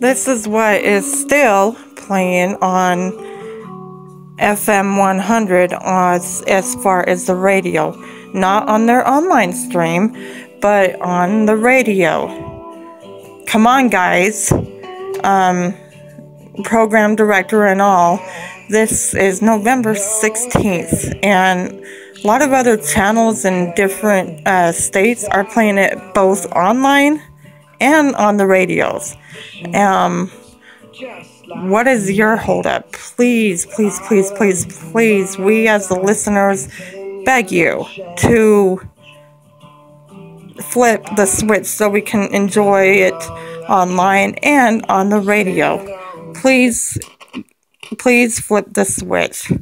This is what is still playing on FM 100 as, as far as the radio. Not on their online stream, but on the radio. Come on, guys. Um, program director and all. This is November 16th, and a lot of other channels in different uh, states are playing it both online and on the radios. Um, what is your holdup? Please, please, please, please, please, we as the listeners beg you to flip the switch so we can enjoy it online and on the radio. Please, please flip the switch.